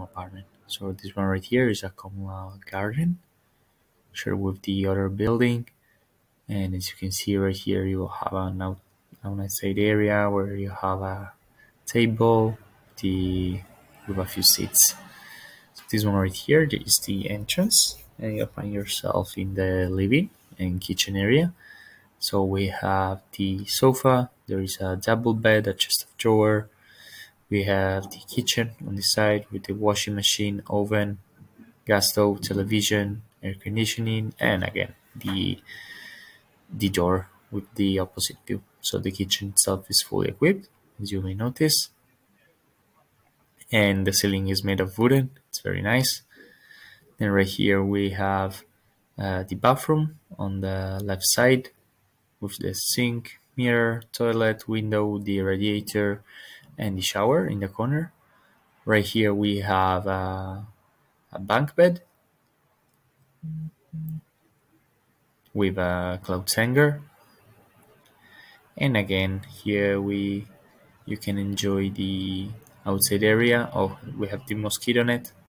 apartment. So this one right here is a communal garden shared with the other building. And as you can see right here, you will have an out, outside area where you have a table the with a few seats. So this one right here is the entrance and you'll find yourself in the living and kitchen area. So we have the sofa, there is a double bed, a chest of drawer, we have the kitchen on the side with the washing machine, oven, gas stove, television, air conditioning, and again the the door with the opposite view. So the kitchen itself is fully equipped, as you may notice. And the ceiling is made of wooden, it's very nice. Then right here we have uh, the bathroom on the left side with the sink, mirror, toilet, window, the radiator, and the shower in the corner. Right here we have a, a bunk bed with a clothes hanger. And again, here we you can enjoy the outside area. Oh, we have the mosquito net